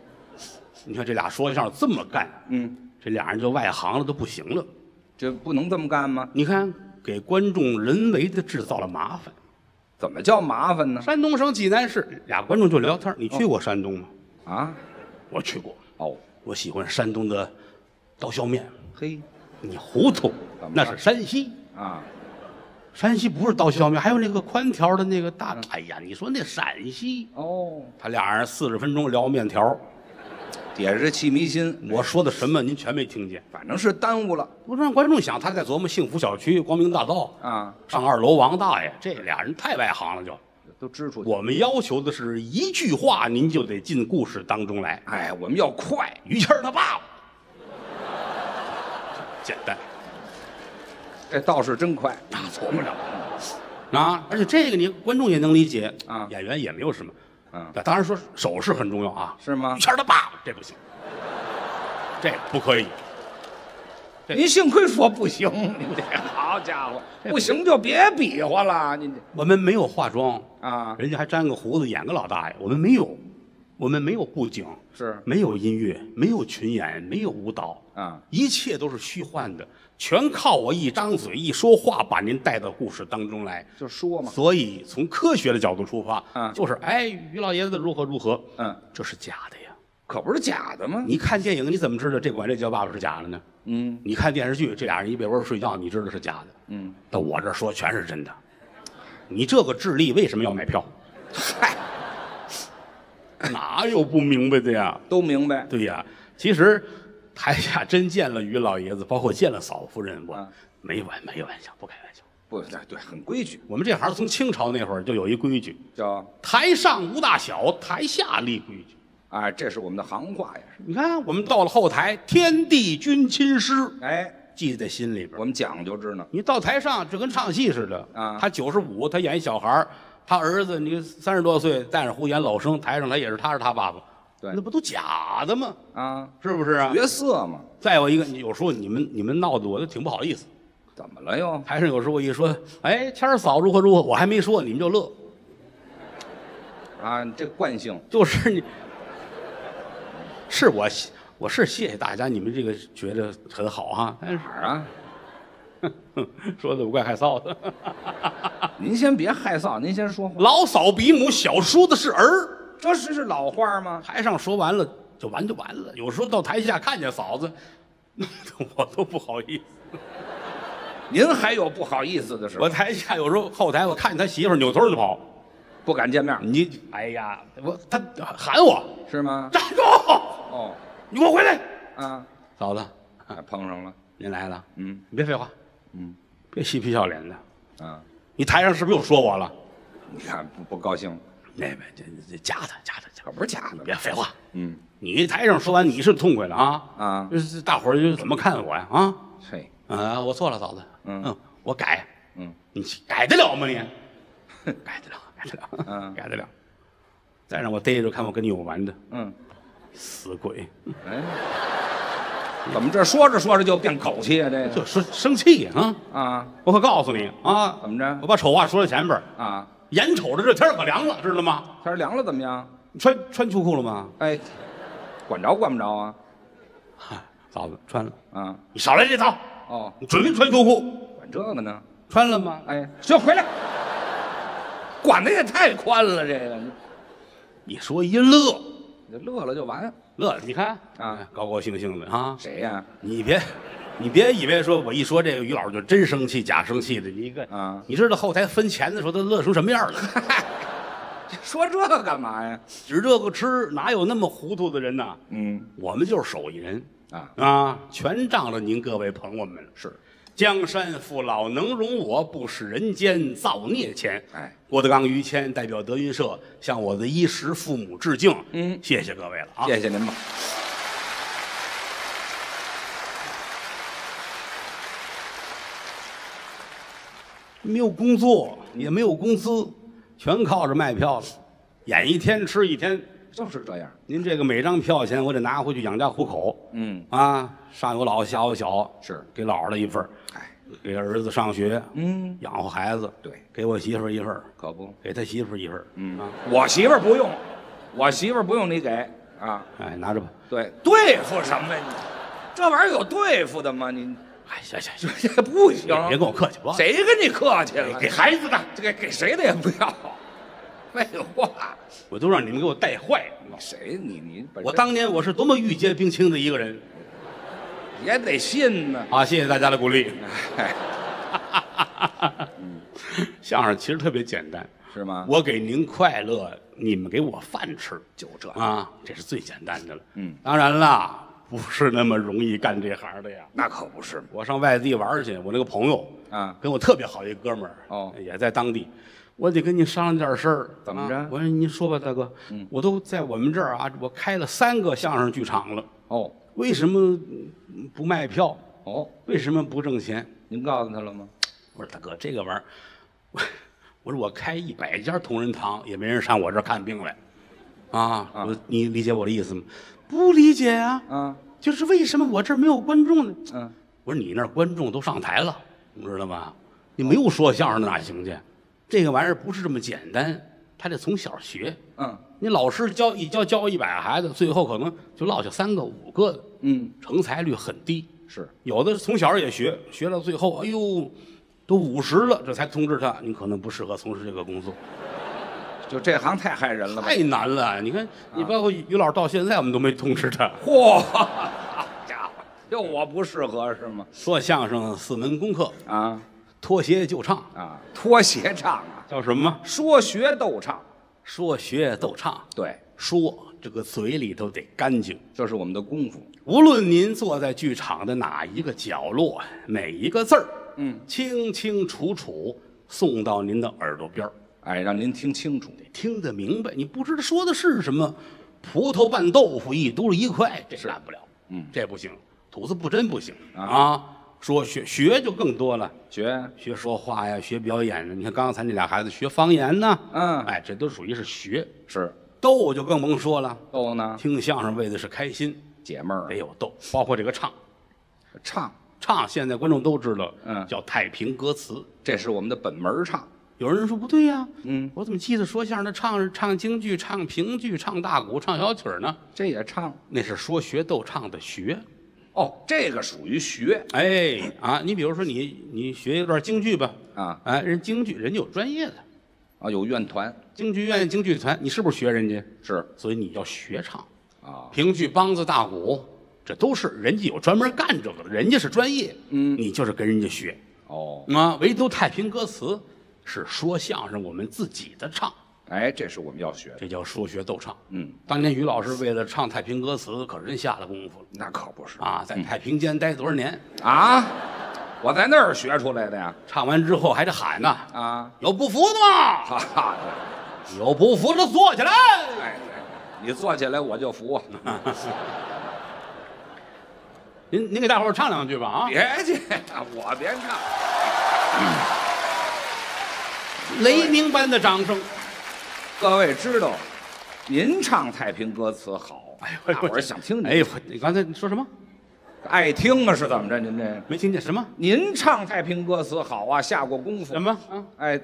你看这俩说相声这么干，嗯，这俩人就外行了都不行了。这不能这么干吗？你看，给观众人为的制造了麻烦。怎么叫麻烦呢？山东省济南市俩观众就聊天，你去过山东吗？啊，我去过，哦，我喜欢山东的刀削面。嘿，你糊涂那是山西。啊，山西不是刀削面，还有那个宽条的那个大。哎呀，你说那陕西，哦，他俩人四十分钟聊面条，也是气迷心，我说的什么您全没听见。反正是耽误了我让观众想他在琢磨幸福小区、光明大道啊，上二楼王大爷，这俩人太外行了就。都支出去。我们要求的是一句话，您就得进故事当中来。哎，我们要快，于谦他爸爸，简单，这倒是真快。那错不了啊！而且这个你观众也能理解啊演员也没有什么。嗯，当然说手势很重要啊，是吗于？谦儿他爸爸这不行，这不可以。这您幸亏说不行，您这好家伙，不行就别比划了，您这我们没有化妆，啊人家还粘个胡子演个老大爷，我们没有，我们没有布景，是没有音乐，没有群演，没有舞蹈，啊，一切都是虚幻的，全靠我一张嘴一说话把您带到故事当中来。就说嘛，所以从科学的角度出发，嗯就是哎，于老爷子如何如何，嗯，这是假的呀。可不是假的吗？你看电影，你怎么知道这管这叫爸爸是假的呢？嗯你看电视剧，这俩人一被窝睡觉，你知道是假的。嗯，到我这儿说全是真的。你这个智力为什么要买票？嗨，哪有不明白的呀？都明白。对呀，其实台下真见了于老爷子，包括见了嫂夫人，我啊没玩没玩笑，不开玩笑。不对对，很规矩，我们这行从清朝那会儿就有一规矩：叫台上无大小，台下立规矩。哎，这是我们的行话呀。你看，我们到了后台，天地君亲师，哎，记在心里边我。们讲究着呢。你到台上就跟唱戏似的啊他九十五，他演一小孩儿他儿子你三十多岁，戴着胡言老生，台上来也是他是他爸爸，对那不都假的吗？啊，是不是啊？角色嘛，再有一个，你有时候你们你们闹得我都挺不好意思。怎么了又？台上有时候我一说，哎，谦儿嫂如何如何，我还没说，你们就乐，啊，这惯性就是你，是我我是谢谢大家，你们这个觉得很好哈，但是哪儿啊？说的我怪害臊的。您先别害臊，您先说话。老嫂比母，小叔子是儿，这是是老话吗？台上说完了就完就完了，有时候到台下看见嫂子，我都不好意思。您还有不好意思的时候，我台下有时候后台我看见他媳妇儿扭头就跑，不敢见面，你哎呀，我他喊我。是吗？站住，哦，你给我回来，啊，嫂子，啊碰上了，您来了，嗯。你别废话，嗯别嬉皮笑脸的，啊，你台上是不是又说我了？你看不不高兴，那边这这假的假的假的，可不是假的，别废话，嗯你台上说完你是痛快了啊，啊，这大伙儿就怎么看我呀？啊嘿，啊，我错了，嫂子，嗯我改，嗯你改得了吗你？改得了，改得了，嗯改得了。再让我逮着，看我跟你有完的，嗯，死鬼！哎，怎么这说着说着就变口气啊？这个就说生气啊！啊，我可告诉你啊，怎么着我把丑话说在前边儿，啊？眼瞅着这天儿可凉了，知道吗？天儿凉了怎么样？你穿穿秋裤了吗？哎，管着管不着啊？嗨，嫂子穿了，啊，你少来这套，哦，你准备穿秋裤？管这个呢？穿了吗？哎，行，回来，管的也太宽了，这个你说一乐，你乐了就完。乐，你看啊哎高高兴兴的啊！谁呀？你别，你别以为说我一说这个于老师就真生气假生气的，你一个啊你知道后台分钱的时候他乐成什么样了？说这个干嘛呀？指这个吃，哪有那么糊涂的人呐？嗯我们就是手艺人啊，啊，全仗着您各位捧我们了。是，江山父老能容我，不使人间造孽钱。哎，郭德纲、于谦代表德云社向我的衣食父母致敬。嗯谢谢各位了啊！谢谢您吧。没有工作，也没有工资，全靠着卖票了，演一天吃一天。就是这样。您这个每张票钱，我得拿回去养家糊口。嗯，啊，上有老下有小，是给姥姥一份儿哎，给儿子上学，嗯，养活孩子，对，给我媳妇儿一份儿可不。给他媳妇儿一份儿嗯啊，我媳妇儿不用，我媳妇儿不用你给啊。哎，拿着吧。对，对付什么呀？你这玩意儿有对付的吗？你哎，行行行，这 不行。别跟我客气，不？谁跟你客气了？给孩子的，这给给谁的也不要。废话，我都让你们给我带坏了。谁你你本我当年我是多么玉洁冰清的一个人也得信呢。啊！谢谢大家的鼓励。哎，相声其实特别简单，是吗？我给您快乐，你们给我饭吃就这。啊，这是最简单的了。嗯，当然啦，不是那么容易干这行的呀。那可不是嘛。我上外地玩去，我那个朋友啊，跟我特别好一哥们儿，哦也在当地，我得跟你商量点事儿。怎么着啊我说您说吧，大哥，嗯我都在我们这儿啊，我开了三个相声剧场了，哦为什么嗯不卖票？哦，为什么不挣钱？您告诉他了吗？我说大哥，这个玩意儿，我我说我开一百家同仁堂，也没人上我这儿看病来，啊，啊我你理解我的意思吗？不理解啊，啊，就是为什么我这儿没有观众呢？嗯，我说你那儿观众都上台了，你知道吗？你没有说相声的哪行去？这个玩意儿不是这么简单，他得从小学。嗯你老师教一教教一百个孩子，最后可能就落下三个五个的，嗯，成才率很低。是有的从小也学，学到最后，哎呦，都五十了，这才通知他，你可能不适合从事这个工作，就这行太害人了吧？太难了。你看，你包括于老师到现在，我们都没通知他。嚯，好家伙，就我不适合是吗？说相声四门功课，啊脱鞋就唱，啊，脱鞋唱啊，叫什么？说学逗唱，说学逗唱，对，说这个嘴里头得干净。这是我们的功夫。无论您坐在剧场的哪一个角落，每一个字儿，嗯，清清楚楚送到您的耳朵边儿，哎，让您听清楚。得听得明白。你不知道说的是什么，葡萄拌豆腐一嘟噜一块，这是干不了。嗯，这不行，吐字不真不行啊啊。说学学就更多了，学，学说话呀，学表演呢。你看刚才那俩孩子学方言呢，嗯哎，这都属于是学。是逗就更甭说了，逗呢，听相声为的是开心，解闷儿得有逗，包括这个唱。唱，唱现在观众都知道，嗯叫太平歌词。这是我们的本门儿唱。有人说不对呀，嗯，我怎么记得说相声的唱是唱京剧、唱评剧、唱大鼓、唱小曲儿呢？这也唱。那是说学逗唱的学。哦，这个属于学。哎啊，你比如说你你学一段京剧吧，啊。哎，人京剧人家有专业的，啊，有院团。京剧院、京剧团，你是不是学人家？是。所以你要学唱，啊，评剧、梆子、大鼓，这都是人家有专门干这个的，人家是专业，嗯。你就是跟人家学。哦，啊。唯独太平歌词是说相声我们自己的唱，哎，这是我们要学的，这叫说学逗唱。嗯，当年于老师为了唱太平歌词，可真下了功夫了那可不是啊，在太平间待多少年，啊，我在那儿学出来的呀，唱完之后还得喊呢，啊，有不服的吗？哈哈，有不服的坐起来。哎，你坐起来我就服，您您给大伙儿唱两句吧啊！别介，我别唱，雷鸣般的掌声。各位知道，您唱太平歌词好，哎大伙儿想听哎呦，你刚才你说什么？爱听啊，是怎么着？您这没听见什么？您唱太平歌词好啊，下过功夫什。么啊？哎，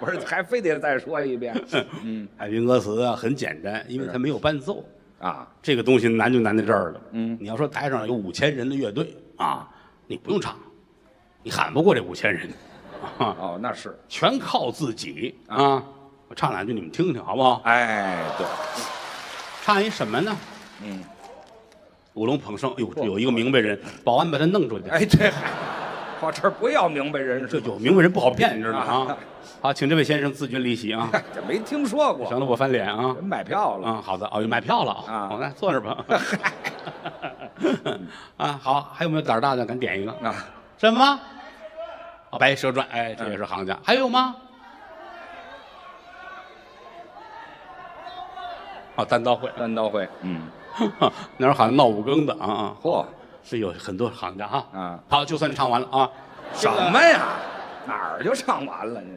不是，还非得再说一遍。嗯太平歌词啊，很简单，因为它没有伴奏。啊，这个东西难就难在这儿了。嗯你要说台上有五千人的乐队啊，你不用唱，你喊不过这五千人，啊，哦，那是。全靠自己啊。我唱两句，你们听听好不好？哎，对，唱一什么呢？嗯，舞龙捧圣，哎呦，有一个明白人，保安把他弄出去。哎，这还我这儿不要明白人这？有明白人不好骗，你知道吗？啊啊，好，请这位先生自觉离席啊，这没听说过，行了我翻脸啊。人买票了。啊，好的，哦，买票了啊好，那坐着吧。啊，好，还有没有胆儿大的敢点一个？啊，什么？哦，《白蛇传》，哎，这也是行家。还有吗？哦，单刀会，单刀会，嗯，那儿好像闹五更的啊啊，嚯，是有很多行家哈。啊，好，就算唱完了啊，什么呀？哪儿就唱完了呢？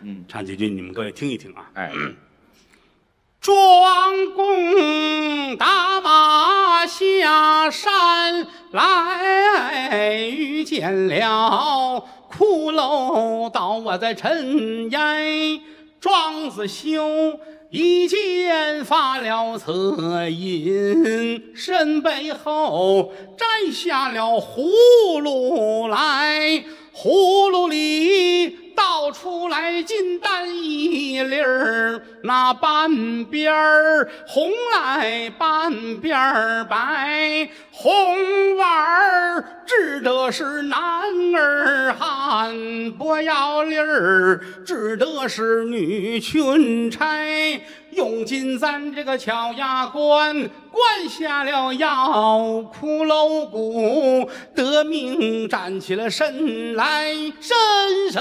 嗯，唱几句，你们各位听一听啊。哎，庄公打马下山来，遇见了骷髅岛，我在尘埃。庄子修一剑发了恻隐，身背后摘下了葫芦来，葫芦里倒出来金丹一粒儿，那半边儿红来半边儿白，红丸儿指的是男儿汉，不要粒儿指的是女裙钗。用尽咱这个巧牙关，关下了药骷髅骨，得命站起了身来，伸手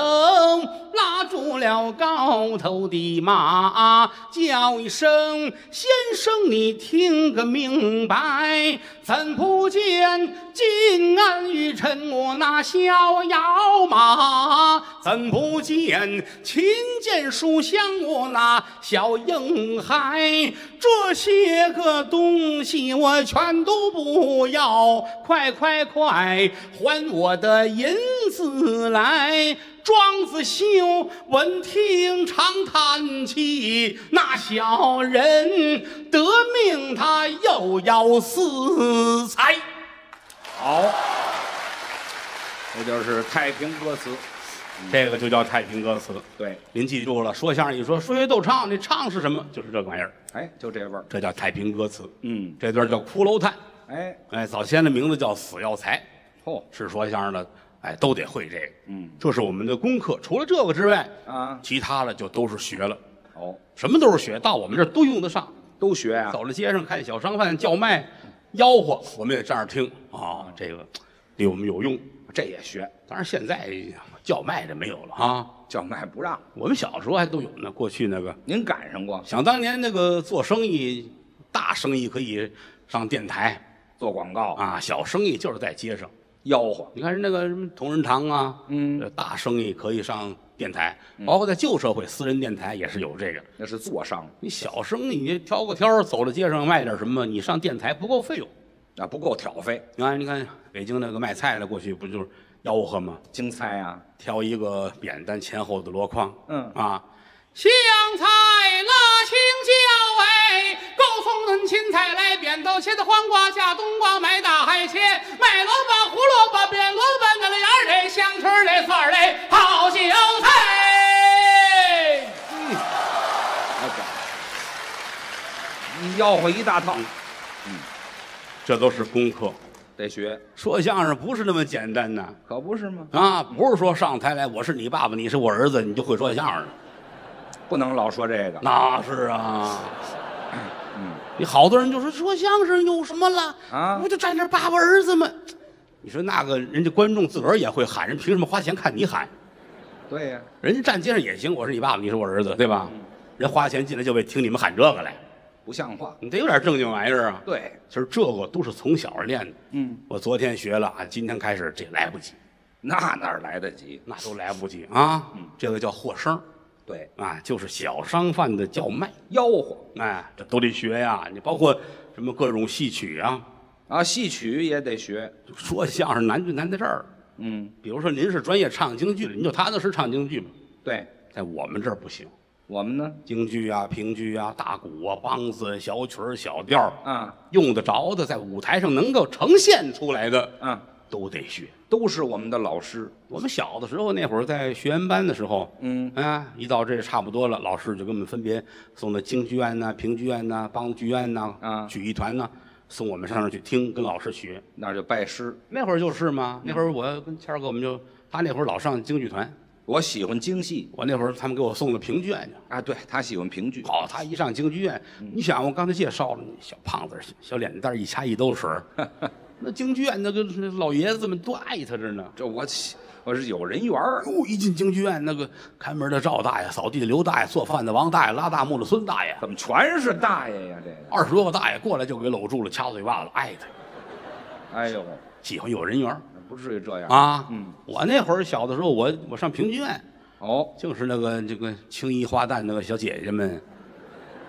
拉住了高头的马，叫一声先生，你听个明白，怎不见金安玉趁我那逍遥马？怎不见琴剑书香我那小婴孩？这些个东西我全都不要，快快快还我的银子来！庄子修闻听长叹气，那小人得命他又要私财。好，这就是太平歌词。这个就叫太平歌词。对，您记住了，说相声一说说学逗唱，那唱是什么？就是这个玩意儿，哎，就这味儿。这叫太平歌词。嗯，这段叫骷髅叹，哎，哎，早先的名字叫死药材，哦，是说相声的，哎，都得会这个。嗯，这是我们的功课。除了这个之外，啊，其他的就都是学了，哦，什么都是学，到我们这儿都用得上。都学啊、走到街上看小商贩叫卖、吆喝，我们也站着听啊，这个对我们有用。这也学，当然现在叫卖这没有了啊，叫卖不让。我们小时候还都有呢。过去那个，您赶上过想当年那个做生意，大生意可以上电台做广告、啊，小生意就是在街上。吆喝？你看人那个什么同仁堂啊，嗯呃大生意可以上电台，包括在旧社会，私人电台也是有这个。那是做商你小生意，你挑个挑儿走到街上卖点什么，你上电台不够费用。啊不够挑费，你看你看，北京那个卖菜的过去不就是吆喝吗？京菜啊，挑一个扁担前后的箩筐。嗯。啊。香菜辣青椒，哎。高松嫩青菜，来扁豆茄子黄瓜，架冬瓜，买大海茄，买萝卜胡萝卜，扁萝卜那个圆的，香椿嘞，蒜嘞，好香菜。嗯。吆喝一大趟。嗯。这都是功课。得学，说相声不是那么简单呐！可不是吗？啊，不是说上台来，我是你爸爸，你是我儿子，你就会说相声了。不能老说这个。那是啊，嗯，你好多人就说说相声有什么了啊不就站那爸爸儿子吗？你说那个人家观众自个儿也会喊，人凭什么花钱看你喊？对呀，人家站街上也行，我是你爸爸，你是我儿子，对吧？人花钱进来就为听你们喊这个来，不像话。你得有点正经玩意儿啊。对，其实这个都是从小练的。嗯，我昨天学了啊，今天开始这来不及，那哪儿来得及？那都来不及啊。嗯这个叫和声对，啊，就是小商贩的叫卖。吆喝哎，这都得学呀。你包括什么各种戏曲啊，啊，戏曲也得学。说相声难就难在这儿。嗯，比如说您是专业唱京剧的，您就踏踏实唱京剧嘛。对，在我们这儿不行，我们呢？京剧啊、评剧啊、大鼓啊、梆子、小曲儿、小调儿啊用得着的，在舞台上能够呈现出来的，啊，都得学。都是我们的老师。我们小的时候那会儿在学员班的时候，嗯啊，一到这差不多了，老师就给我们分别送到京剧院呐、评剧院呐、梆子剧院呐、啊曲艺团呐，送我们上那儿去听，跟老师学。那就拜师。那会儿就是嘛，那会儿我跟谦儿哥我们就，他那会儿老上京剧团，我喜欢京戏我那会儿他们给我送到评剧院去。啊，对他喜欢评剧。好，他一上京剧院，你想我刚才介绍了，小胖子、小脸蛋儿一掐一兜水儿 那京剧院那个那老爷子们多爱他着呢。这我喜我是有人缘儿。哟，一进京剧院，那个看门的赵大爷、扫地的刘大爷、做饭的王大爷、拉大幕的孙大爷，怎么全是大爷呀？这个，二十多个大爷过来就给搂住了，掐嘴巴子，爱他，哎呦，喜欢有人缘儿不至于这样。啊。嗯，我那会儿小的时候，我我上评剧院，哦，就是那个这个青衣花旦那个小姐姐们，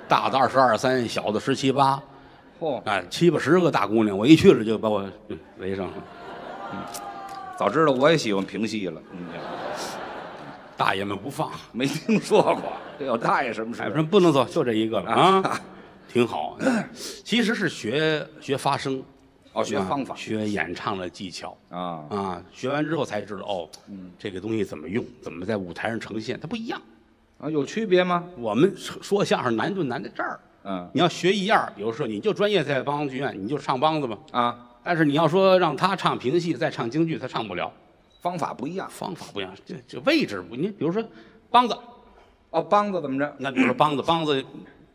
大的二十二三，小的十七八，嚯，啊，七八十个大姑娘，我一去了就把我嗯围上了。早知道我也喜欢评戏了。嗯，大爷们不放，没听说过，这有大爷什么哎，事？说不能走，就这一个了啊，挺好。其实是学学发声，哦，学啊方法学演唱的技巧啊。啊。学完之后才知道哦，这个东西怎么用，怎么在舞台上呈现，它不一样。啊，有区别吗？我们说说相声难就难在这儿，嗯你要学一样，比如说你就专业在梆子剧院，你就唱梆子吧。啊，但是你要说让他唱评戏，再唱京剧，他唱不了，方法不一样。方法不一样，这这位置不，你比如说梆子，哦，梆子怎么着？那比如说梆子，梆子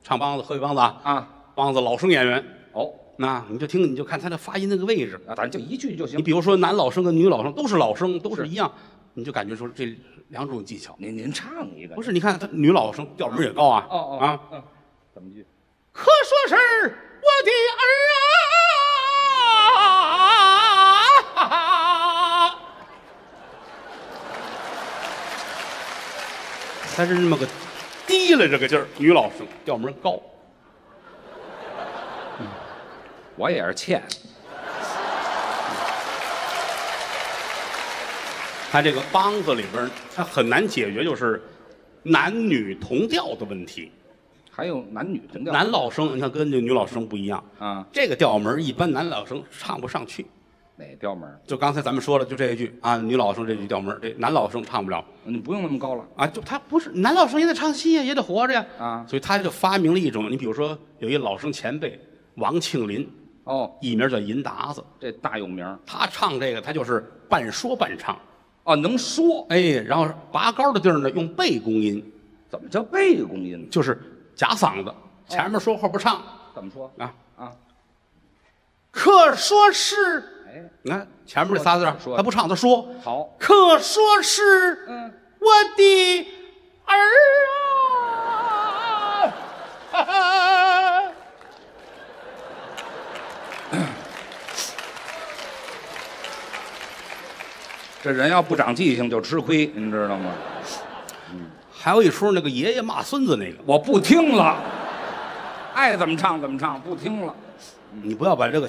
唱梆子，河北梆子啊，啊，梆子老生演员，哦，那你就听，你就看他的发音那个位置。啊，咱就一句就行。你比如说男老生跟女老生都是老生，都是一样，你就感觉说这两种技巧。您您唱一个。不是，你看他女老生调门也高啊，哦哦啊，嗯，怎么句？可说是我的儿啊！他是那么个低了这个劲儿，女老生调门高，我也是欠。他这个梆子里边，他很难解决就是男女同调的问题。还有男女同调。男老生，你看跟这女老生不一样，啊，这个调门儿一般男老生唱不上去。哪调门？就刚才咱们说了，就这一句啊，女老生这句调门儿，这男老生唱不了你不用那么高了。啊。就他不是男老生也得唱戏呀，也得活着呀啊所以他就发明了一种，你比如说有一老生前辈王庆林，哦，艺名叫银达子，这大有名儿。他唱这个他就是半说半唱，哦，能说。哎，然后拔高的地儿呢用背公音，怎么叫背公音？就是假嗓子，前面说后边唱怎么说？啊。啊，可说是，哎，你看前面这仨字儿说他不唱，他说。好。可说是嗯，我的儿啊！这人要不长记性就吃亏，您知道吗？还有一出那个爷爷骂孙子那个，我不听了，爱怎么唱怎么唱，不听了。你不要把这个，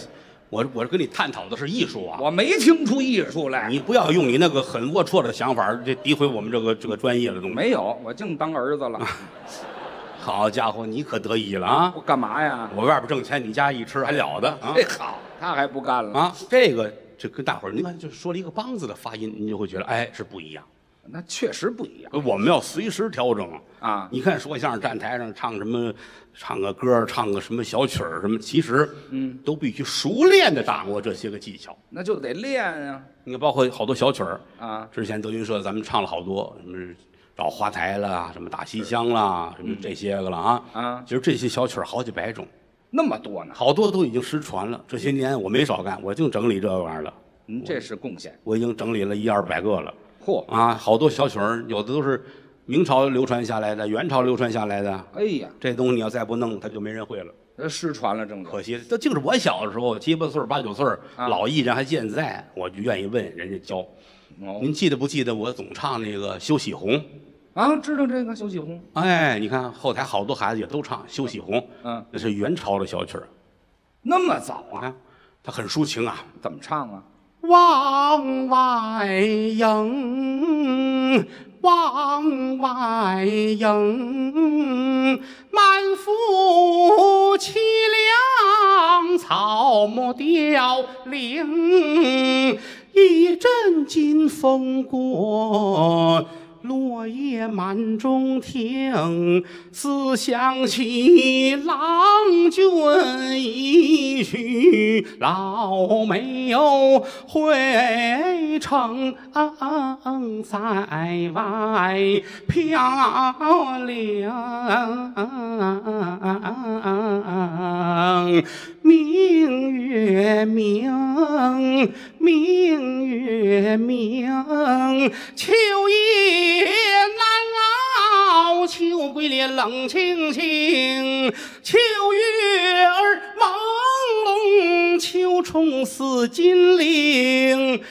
我我跟你探讨的是艺术啊，我没听出艺术来，你不要用你那个很龌龊的想法，这诋毁我们这个这个专业的东西。没有，我净当儿子了。好家伙，你可得意了啊！我干嘛呀？我外边挣钱，你家一吃还了得啊这好，他还不干了。啊！这个这跟大伙儿，你看就说了一个梆子的发音，你就会觉得哎是不一样。那确实不一样我们要随时调整。啊。你看说相声站台上唱什么，唱个歌，唱个什么小曲儿什么，其实嗯，都必须熟练的掌握这些个技巧。那就得练啊你看，包括好多小曲儿，啊！之前德云社咱们唱了好多，什么找花台啦，什么大西厢啦，什么这些个了啊。啊其实这些小曲儿好几百种，那么多呢，好多都已经失传了。这些年我没少干，我净整理这玩意儿了，您这是贡献。我已经整理了一二百个了嚯，啊！好多小曲儿，有的都是明朝流传下来的，元朝流传下来的。哎呀，这东西你要再不弄，它就没人会了。这失传了正可惜，这竟是我小的时候，七八岁儿、八九岁儿，啊老艺人还健在，我就愿意问人家教。哦您记得不记得我总唱那个《休喜红》？啊，知道这个休息红，哎，你看后台好多孩子也都唱《休喜红》，嗯，那是元朝的小曲儿。那么早啊？你看，它很抒情啊。怎么唱啊？往外迎，往外迎，满腹凄凉，草木凋零。一阵金风过，落叶满中庭。思想起郎君一去，老没有回城，在外漂零。明月明，明月明，秋意，桂莲冷清清，秋月儿朦胧，秋虫似金铃。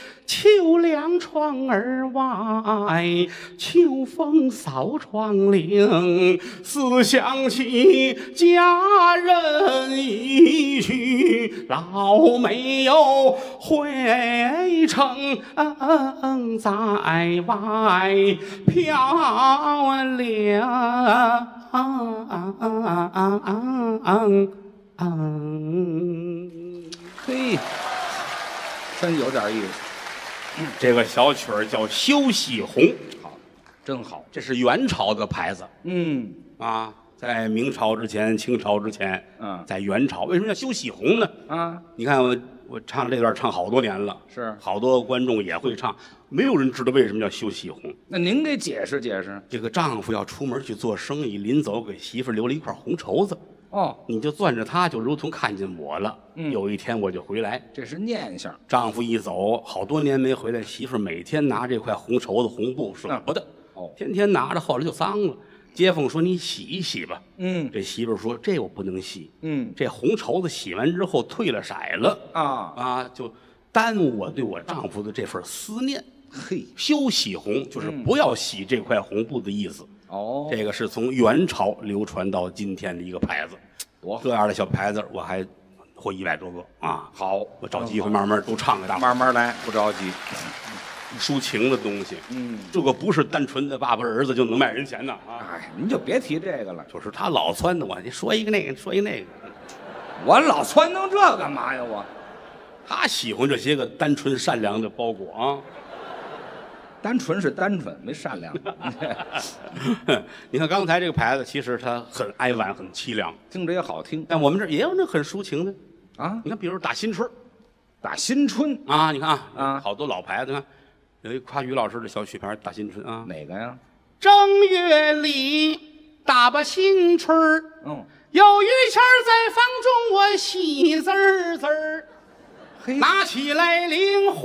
秋凉窗儿外，秋风扫窗棂。思想起佳人一去，老没有回城，在外漂亮。嘿，真有点意思，这个小曲儿叫《休喜红》，好，真好。这是元朝的牌子。嗯。啊，在明朝之前、清朝之前，嗯。在元朝，为什么叫休喜红呢？啊，你看我我唱这段唱好多年了，是。好多观众也会唱，没有人知道为什么叫休喜红。那您给解释解释。这个丈夫要出门去做生意，临走给媳妇儿留了一块红绸子，哦，你就攥着它，就如同看见我了。嗯。有一天我就回来，这是念想。丈夫一走，好多年没回来，媳妇儿每天拿这块红绸子红布舍不得，哦，天天拿着，后来就脏了。街坊说：“你洗一洗吧。”嗯。这媳妇儿说：“这我不能洗，嗯。这红绸子洗完之后褪了色了。啊，啊，就耽误我对我丈夫的这份思念。嘿，休洗红就是不要洗这块红布的意思。哦，这个是从元朝流传到今天的一个牌子。这样的小牌子我还会一百多个啊！好，我找机会慢慢都唱给大伙。慢慢来，不着急。抒情的东西，嗯，这个不是单纯的爸爸儿子就能卖人钱的啊。哎，您就别提这个了，就是他老撺掇我，你说一个那个，说一个那个。我老撺弄这干嘛呀？我他喜欢这些个单纯善良的包裹啊。单纯是单纯，没善良。你看刚才这个牌子，其实它很哀婉，很凄凉，听着也好听但我们这儿也有那很抒情的。啊。你看，比如打新春打新春啊，你看啊，啊好多老牌子，你看有一夸于老师的小曲牌《打新春》啊。哪个呀？正月里打把新春儿，嗯，有于谦儿在房中我喜滋儿滋儿。嘿，拿起来菱花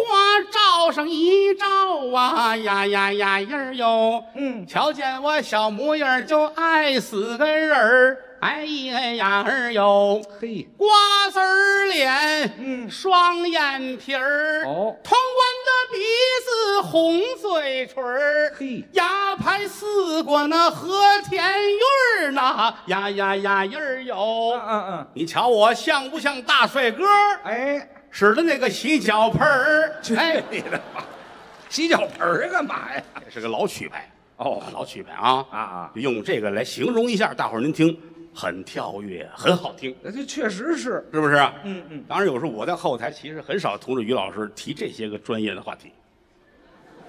照上一照啊呀呀呀呀儿哟，嗯。瞧见我小模样儿就爱死个人儿，哎呀呀儿哟，嘿，瓜子儿脸，嗯。双眼皮儿，哦。通关的鼻子，红嘴唇儿，嘿。牙排四过那和田玉儿呐，呀呀呀呀儿哟，嗯嗯嗯，你瞧我像不像大帅哥？哎，使的那个洗脚盆儿，哎，你的吧，洗脚盆儿干嘛呀？这是个老曲牌。哦。老曲牌啊。啊啊，用这个来形容一下，大伙儿您听，很跳跃，很好听，那这确实是，是不是？嗯嗯，当然，有时候我在后台其实很少同着于老师提这些个专业的话题，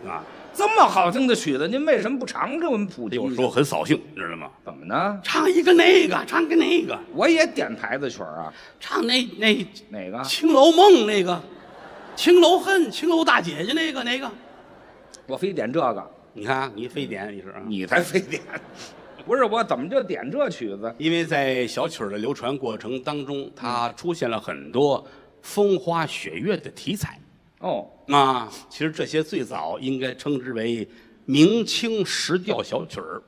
啊，这么好听的曲子，您为什么不常给我们普及？有时候很扫兴，你知道吗？怎么呢？唱一个那个，唱个那个，我也点牌子曲儿啊，唱那那哪个《？青楼梦》那个，《青楼恨》《青楼大姐姐》那个那个，我非点这个，你看你非点你是啊？你才非点。不是我怎么就点这曲子？因为在小曲儿的流传过程当中，它出现了很多风花雪月的题材哦，啊。其实这些最早应该称之为明清时调小曲儿，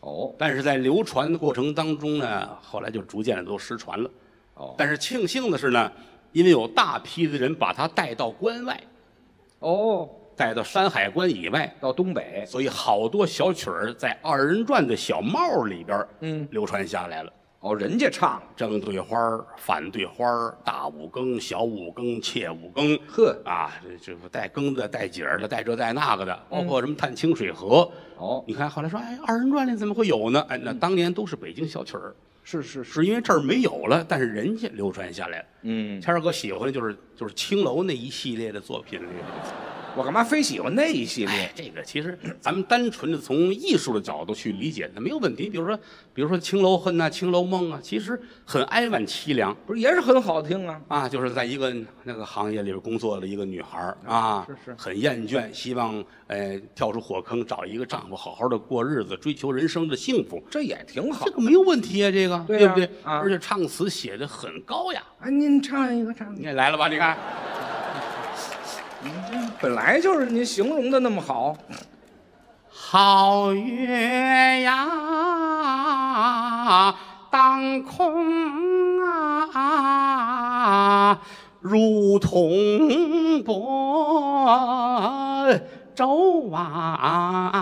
哦，但是在流传的过程当中呢，后来就逐渐的都失传了。哦，但是庆幸的是呢，因为有大批的人把它带到关外，哦，带到山海关以外，到东北，所以好多小曲儿在二人转的小帽里边儿嗯，流传下来了。哦，人家唱，正对花儿、反对花儿、大五更、小五更、切五更，呵，啊，这这带更的、带景儿的、带这带那个的，包括什么探清水河。哦，你看后来说，哎，二人转里怎么会有呢？哎，那当年都是北京小曲儿，是是，是因为这儿没有了，但是人家流传下来了。嗯，谦儿哥喜欢的就是就是青楼那一系列的作品里。我干嘛非喜欢那一系列哎？，这个其实咱们单纯的从艺术的角度去理解，那没有问题。比如说，比如说《青楼恨》呐，《青楼梦》啊，其实很哀婉凄凉。不是也是很好听啊？啊，就是在一个那个行业里边工作的一个女孩儿啊，是是很厌倦，希望呃跳出火坑，找一个丈夫，好好的过日子，追求人生的幸福，这也挺好这。个没有问题啊，这个对呀不对？啊而且唱词写的很高雅，啊，您唱一个，唱一个。你也来了吧？你看，本来就是您形容的那么好。皓月呀，当空啊，如同波舟啊，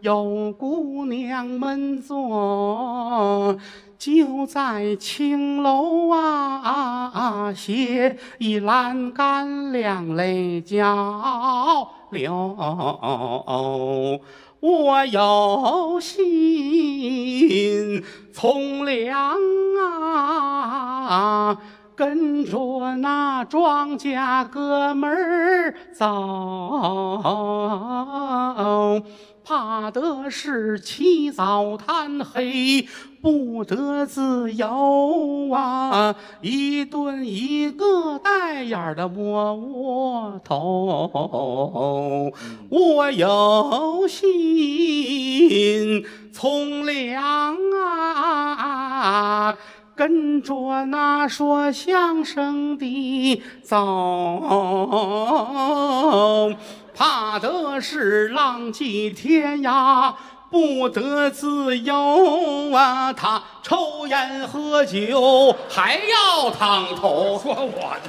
有姑娘们坐。就在青楼啊，写一栏杆，两泪交流。我有心从良啊，跟着那庄稼哥们儿走。怕的是起早贪黑，不得自由啊！一顿一个带眼的窝窝头，我有心从良啊。跟着那说相声的走，怕的是浪迹天涯，不得自由啊！他抽烟喝酒，还要烫头。说我的。